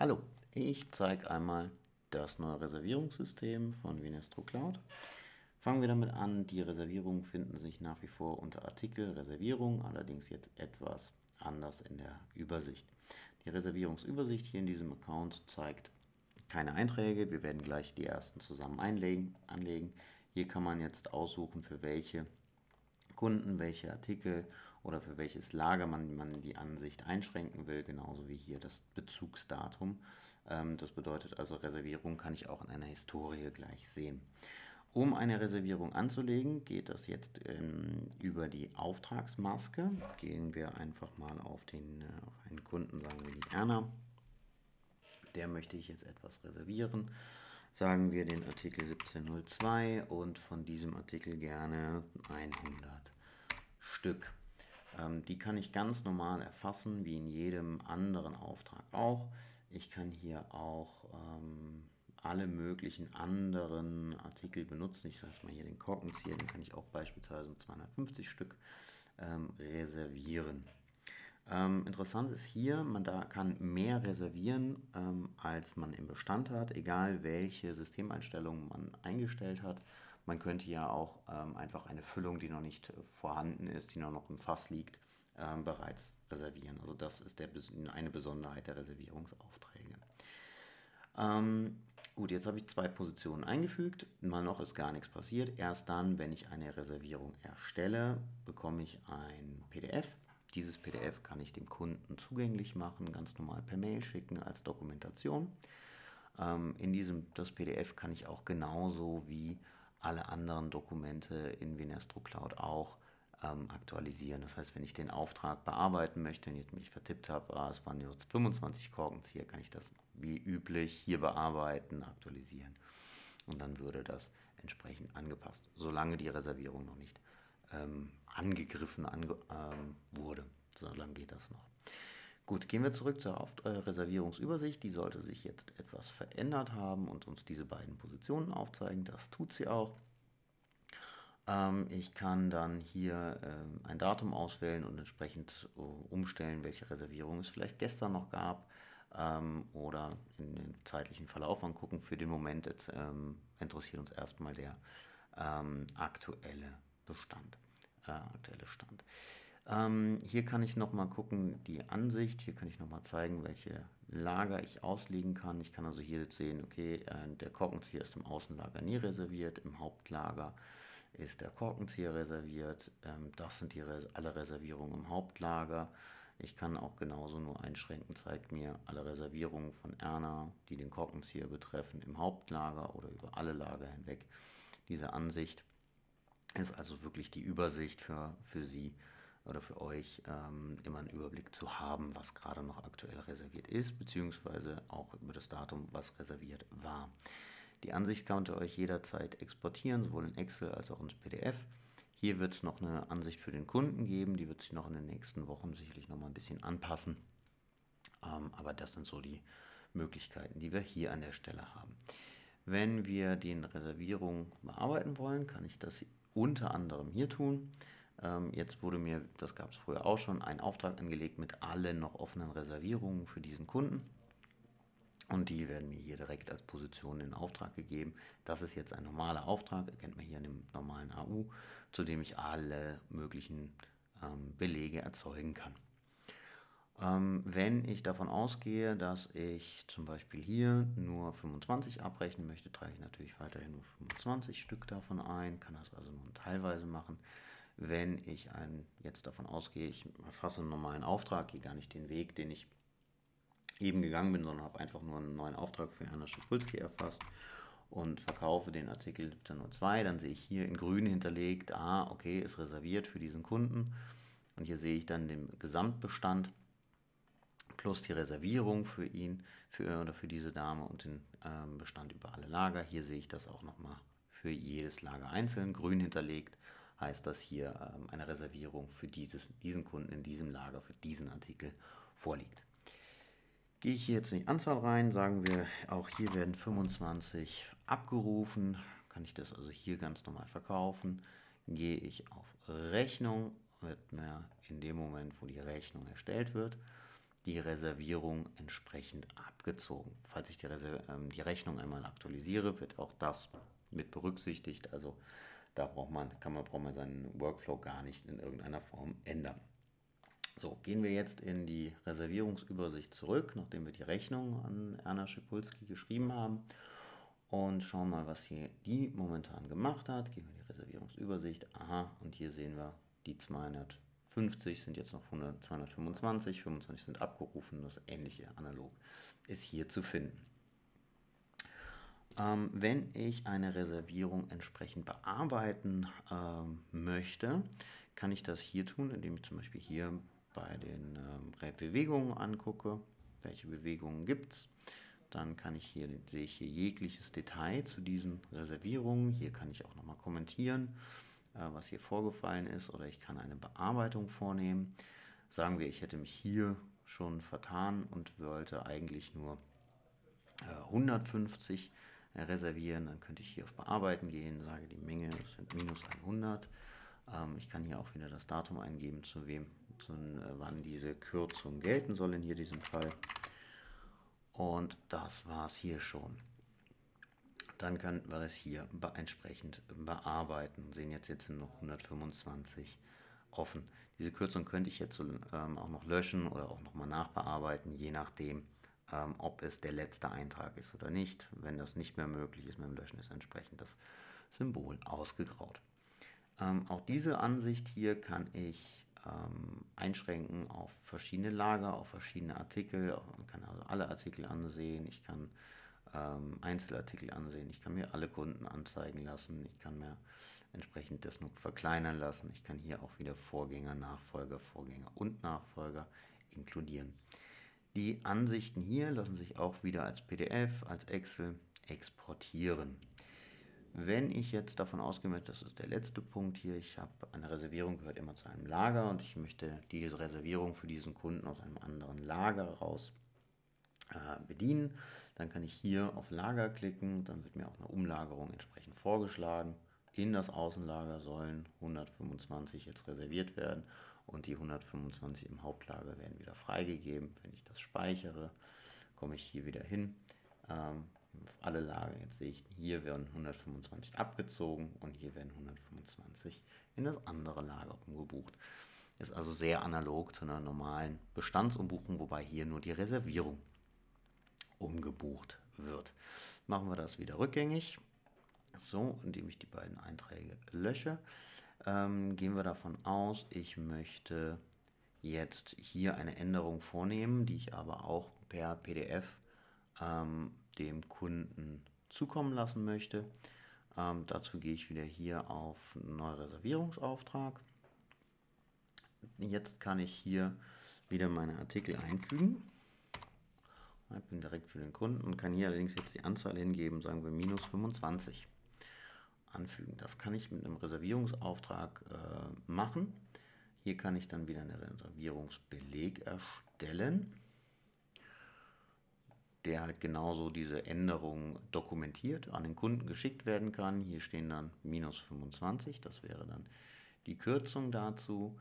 Hallo, ich zeige einmal das neue Reservierungssystem von Vinestro Cloud. Fangen wir damit an, die Reservierungen finden sich nach wie vor unter Artikel Reservierung, allerdings jetzt etwas anders in der Übersicht. Die Reservierungsübersicht hier in diesem Account zeigt keine Einträge, wir werden gleich die ersten zusammen einlegen, anlegen. Hier kann man jetzt aussuchen, für welche Kunden, welche Artikel oder für welches Lager man, man die Ansicht einschränken will, genauso wie hier das Bezugsdatum. Ähm, das bedeutet also, Reservierung kann ich auch in einer Historie gleich sehen. Um eine Reservierung anzulegen, geht das jetzt ähm, über die Auftragsmaske. Gehen wir einfach mal auf, den, äh, auf einen Kunden, sagen wir die Erna. Der möchte ich jetzt etwas reservieren sagen wir den Artikel 1702 und von diesem Artikel gerne 100 Stück. Ähm, die kann ich ganz normal erfassen, wie in jedem anderen Auftrag auch. Ich kann hier auch ähm, alle möglichen anderen Artikel benutzen. Ich sage mal hier den Korkenzieher, den kann ich auch beispielsweise um 250 Stück ähm, reservieren. Ähm, interessant ist hier, man da kann mehr reservieren, ähm, als man im Bestand hat, egal welche Systemeinstellungen man eingestellt hat. Man könnte ja auch ähm, einfach eine Füllung, die noch nicht vorhanden ist, die noch, noch im Fass liegt, ähm, bereits reservieren. Also das ist der, eine Besonderheit der Reservierungsaufträge. Ähm, gut, jetzt habe ich zwei Positionen eingefügt. Mal noch ist gar nichts passiert. Erst dann, wenn ich eine Reservierung erstelle, bekomme ich ein PDF dieses PDF kann ich dem Kunden zugänglich machen, ganz normal per Mail schicken als Dokumentation. Ähm, in diesem das PDF kann ich auch genauso wie alle anderen Dokumente in Vinestro Cloud auch ähm, aktualisieren. Das heißt, wenn ich den Auftrag bearbeiten möchte und jetzt mich vertippt habe, ah, es waren jetzt 25 Korkenzieher, kann ich das wie üblich hier bearbeiten, aktualisieren. Und dann würde das entsprechend angepasst, solange die Reservierung noch nicht ähm, angegriffen ange ähm, wurde. So lange geht das noch. Gut, gehen wir zurück zur äh, Reservierungsübersicht. Die sollte sich jetzt etwas verändert haben und uns diese beiden Positionen aufzeigen. Das tut sie auch. Ähm, ich kann dann hier ähm, ein Datum auswählen und entsprechend uh, umstellen, welche Reservierung es vielleicht gestern noch gab ähm, oder in den zeitlichen Verlauf angucken. Für den Moment jetzt, interessiert uns erstmal der aktuelle Bestand, äh, aktuelle Stand. Ähm, hier kann ich nochmal gucken, die Ansicht, hier kann ich nochmal zeigen, welche Lager ich auslegen kann. Ich kann also hier sehen, okay, äh, der Korkenzieher ist im Außenlager nie reserviert, im Hauptlager ist der Korkenzieher reserviert. Ähm, das sind die Res alle Reservierungen im Hauptlager. Ich kann auch genauso nur einschränken, zeigt mir alle Reservierungen von Erna, die den Korkenzieher betreffen, im Hauptlager oder über alle Lager hinweg. Diese Ansicht ist also wirklich die Übersicht für, für Sie oder für euch, ähm, immer einen Überblick zu haben, was gerade noch aktuell reserviert ist, beziehungsweise auch über das Datum, was reserviert war. Die Ansicht könnt ihr euch jederzeit exportieren, sowohl in Excel als auch ins PDF. Hier wird es noch eine Ansicht für den Kunden geben, die wird sich noch in den nächsten Wochen sicherlich noch mal ein bisschen anpassen. Ähm, aber das sind so die Möglichkeiten, die wir hier an der Stelle haben. Wenn wir die Reservierung bearbeiten wollen, kann ich das unter anderem hier tun. Ähm, jetzt wurde mir, das gab es früher auch schon, ein Auftrag angelegt mit allen noch offenen Reservierungen für diesen Kunden. Und die werden mir hier direkt als Position in Auftrag gegeben. Das ist jetzt ein normaler Auftrag, erkennt man hier in dem normalen AU, zu dem ich alle möglichen ähm, Belege erzeugen kann. Ähm, wenn ich davon ausgehe, dass ich zum Beispiel hier nur 25 abrechnen möchte, trage ich natürlich weiterhin nur 25 Stück davon ein, kann das also nur teilweise machen. Wenn ich ein, jetzt davon ausgehe, ich erfasse einen normalen Auftrag, gehe gar nicht den Weg, den ich eben gegangen bin, sondern habe einfach nur einen neuen Auftrag für Erna Schipulski erfasst und verkaufe den Artikel 1702, dann sehe ich hier in grün hinterlegt, ah, okay, ist reserviert für diesen Kunden. Und hier sehe ich dann den Gesamtbestand plus die Reservierung für ihn für, oder für diese Dame und den ähm, Bestand über alle Lager. Hier sehe ich das auch nochmal für jedes Lager einzeln. Grün hinterlegt heißt das hier ähm, eine Reservierung für dieses, diesen Kunden in diesem Lager, für diesen Artikel vorliegt. Gehe ich hier jetzt in die Anzahl rein, sagen wir, auch hier werden 25 abgerufen, kann ich das also hier ganz normal verkaufen. Gehe ich auf Rechnung, wird mir in dem Moment, wo die Rechnung erstellt wird, die Reservierung entsprechend abgezogen. Falls ich die, Reser ähm, die Rechnung einmal aktualisiere, wird auch das mit berücksichtigt. Also da braucht man, kann man, braucht man seinen Workflow gar nicht in irgendeiner Form ändern. So, gehen wir jetzt in die Reservierungsübersicht zurück, nachdem wir die Rechnung an Erna Schipulski geschrieben haben und schauen mal, was hier die momentan gemacht hat. Gehen wir in die Reservierungsübersicht. Aha, und hier sehen wir, die 250 sind jetzt noch 100, 225, 25 sind abgerufen. Das ähnliche analog ist hier zu finden. Ähm, wenn ich eine Reservierung entsprechend bearbeiten ähm, möchte, kann ich das hier tun, indem ich zum Beispiel hier bei den ähm, Bewegungen angucke, welche Bewegungen gibt es dann kann ich hier, sehe ich hier jegliches Detail zu diesen Reservierungen. Hier kann ich auch nochmal kommentieren, äh, was hier vorgefallen ist oder ich kann eine Bearbeitung vornehmen. Sagen wir, ich hätte mich hier schon vertan und wollte eigentlich nur äh, 150 äh, reservieren, dann könnte ich hier auf Bearbeiten gehen, sage die Menge, das sind minus 100. Ähm, ich kann hier auch wieder das Datum eingeben, zu wem, zu, äh, wann diese Kürzung gelten soll in hier diesem Fall. Und das war es hier schon. Dann könnten wir das hier entsprechend bearbeiten. Sehen jetzt, jetzt sind noch 125 offen. Diese Kürzung könnte ich jetzt ähm, auch noch löschen oder auch nochmal nachbearbeiten, je nachdem, ähm, ob es der letzte Eintrag ist oder nicht. Wenn das nicht mehr möglich ist mit dem Löschen, ist entsprechend das Symbol ausgegraut. Ähm, auch diese Ansicht hier kann ich ähm, einschränken auf verschiedene Lager, auf verschiedene Artikel. Man kann also alle Artikel ansehen. Ich kann ähm, Einzelartikel ansehen. Ich kann mir alle Kunden anzeigen lassen. Ich kann mir entsprechend das nur verkleinern lassen. Ich kann hier auch wieder Vorgänger, Nachfolger, Vorgänger und Nachfolger inkludieren. Die Ansichten hier lassen sich auch wieder als PDF, als Excel exportieren. Wenn ich jetzt davon ausgehe, das ist der letzte Punkt hier, ich habe eine Reservierung gehört immer zu einem Lager und ich möchte diese Reservierung für diesen Kunden aus einem anderen Lager raus äh, bedienen, dann kann ich hier auf Lager klicken, dann wird mir auch eine Umlagerung entsprechend vorgeschlagen. In das Außenlager sollen 125 jetzt reserviert werden und die 125 im Hauptlager werden wieder freigegeben. Wenn ich das speichere, komme ich hier wieder hin. Ähm, alle Lager. Jetzt sehe ich, hier werden 125 abgezogen und hier werden 125 in das andere Lager umgebucht. Ist also sehr analog zu einer normalen Bestandsumbuchung, wobei hier nur die Reservierung umgebucht wird. Machen wir das wieder rückgängig. So, indem ich die beiden Einträge lösche, ähm, gehen wir davon aus, ich möchte jetzt hier eine Änderung vornehmen, die ich aber auch per PDF ähm, dem Kunden zukommen lassen möchte. Ähm, dazu gehe ich wieder hier auf Neureservierungsauftrag. Jetzt kann ich hier wieder meine Artikel einfügen. Ich bin direkt für den Kunden und kann hier allerdings jetzt die Anzahl hingeben, sagen wir minus 25 anfügen. Das kann ich mit einem Reservierungsauftrag äh, machen. Hier kann ich dann wieder einen Reservierungsbeleg erstellen der halt genauso diese Änderung dokumentiert, an den Kunden geschickt werden kann. Hier stehen dann minus 25, das wäre dann die Kürzung dazu.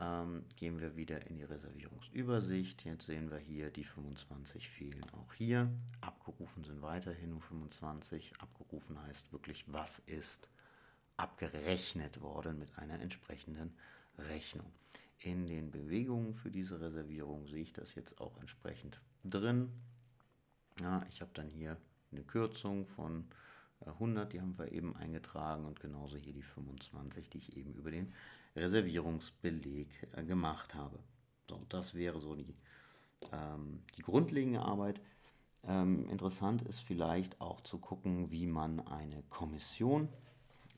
Ähm, gehen wir wieder in die Reservierungsübersicht. Jetzt sehen wir hier, die 25 fehlen auch hier. Abgerufen sind weiterhin nur 25. Abgerufen heißt wirklich, was ist abgerechnet worden mit einer entsprechenden Rechnung. In den Bewegungen für diese Reservierung sehe ich das jetzt auch entsprechend drin. Ja, ich habe dann hier eine Kürzung von 100, äh, die haben wir eben eingetragen und genauso hier die 25, die ich eben über den Reservierungsbeleg äh, gemacht habe. So, das wäre so die, ähm, die grundlegende Arbeit. Ähm, interessant ist vielleicht auch zu gucken, wie man eine Kommission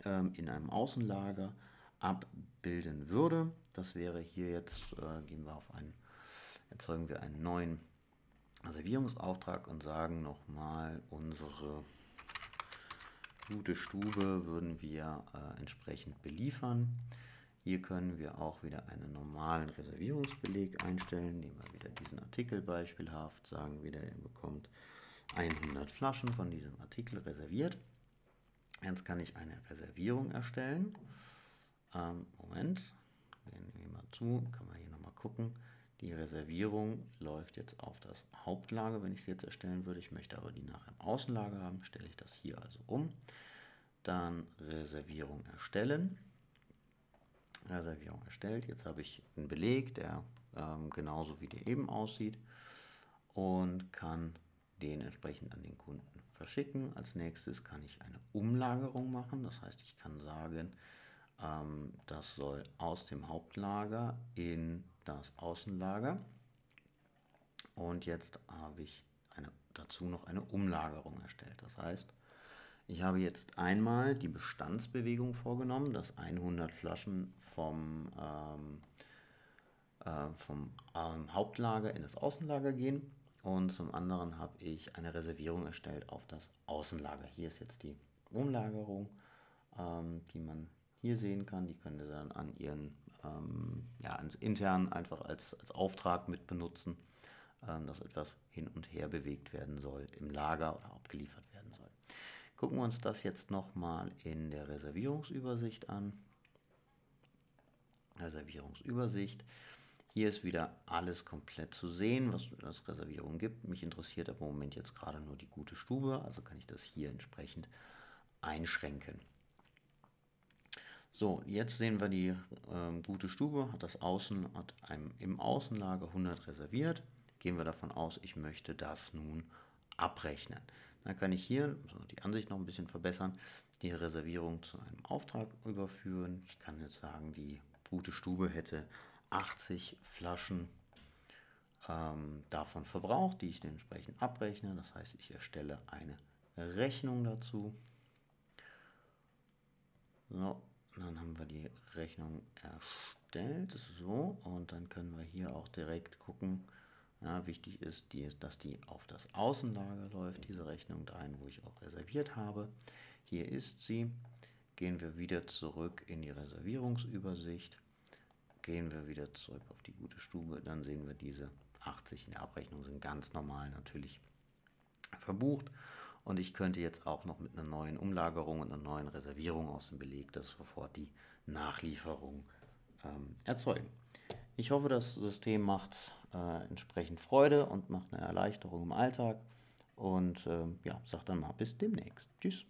ähm, in einem Außenlager abbilden würde. Das wäre hier jetzt, äh, gehen wir auf einen, erzeugen wir einen neuen Reservierungsauftrag und sagen nochmal, unsere gute Stube würden wir äh, entsprechend beliefern. Hier können wir auch wieder einen normalen Reservierungsbeleg einstellen. Nehmen wir wieder diesen Artikel beispielhaft, sagen wieder, ihr bekommt 100 Flaschen von diesem Artikel reserviert. Jetzt kann ich eine Reservierung erstellen. Ähm, Moment, gehen wir mal zu, kann man hier nochmal gucken. Die Reservierung läuft jetzt auf das Hauptlager, wenn ich sie jetzt erstellen würde. Ich möchte aber die nachher im Außenlager haben, stelle ich das hier also um. Dann Reservierung erstellen. Reservierung erstellt. Jetzt habe ich einen Beleg, der ähm, genauso wie der eben aussieht und kann den entsprechend an den Kunden verschicken. Als nächstes kann ich eine Umlagerung machen. Das heißt, ich kann sagen, ähm, das soll aus dem Hauptlager in das Außenlager. Und jetzt habe ich eine, dazu noch eine Umlagerung erstellt. Das heißt, ich habe jetzt einmal die Bestandsbewegung vorgenommen, dass 100 Flaschen vom, ähm, äh, vom ähm, Hauptlager in das Außenlager gehen. Und zum anderen habe ich eine Reservierung erstellt auf das Außenlager. Hier ist jetzt die Umlagerung, ähm, die man hier sehen kann. Die können Sie dann an Ihren ähm, ja, intern einfach als, als Auftrag mit benutzen, ähm, dass etwas hin und her bewegt werden soll im Lager oder abgeliefert werden soll. Gucken wir uns das jetzt nochmal in der Reservierungsübersicht an. Reservierungsübersicht. Hier ist wieder alles komplett zu sehen, was es Reservierungen gibt. Mich interessiert aber im Moment jetzt gerade nur die gute Stube, also kann ich das hier entsprechend einschränken. So, jetzt sehen wir die ähm, gute Stube, hat das Außen, hat einem im Außenlager 100 reserviert. Gehen wir davon aus, ich möchte das nun abrechnen. Dann kann ich hier die Ansicht noch ein bisschen verbessern, die Reservierung zu einem Auftrag überführen. Ich kann jetzt sagen, die gute Stube hätte 80 Flaschen ähm, davon verbraucht, die ich entsprechend abrechne. Das heißt, ich erstelle eine Rechnung dazu. So, dann haben wir die Rechnung erstellt. So, und dann können wir hier auch direkt gucken. Ja, wichtig ist, die, dass die auf das Außenlager läuft, diese Rechnung dahin, wo ich auch reserviert habe. Hier ist sie. Gehen wir wieder zurück in die Reservierungsübersicht Gehen wir wieder zurück auf die gute Stube, dann sehen wir diese 80 in der Abrechnung sind ganz normal natürlich verbucht. Und ich könnte jetzt auch noch mit einer neuen Umlagerung und einer neuen Reservierung aus dem Beleg das sofort die Nachlieferung ähm, erzeugen. Ich hoffe, das System macht äh, entsprechend Freude und macht eine Erleichterung im Alltag. Und äh, ja, sag dann mal bis demnächst. Tschüss.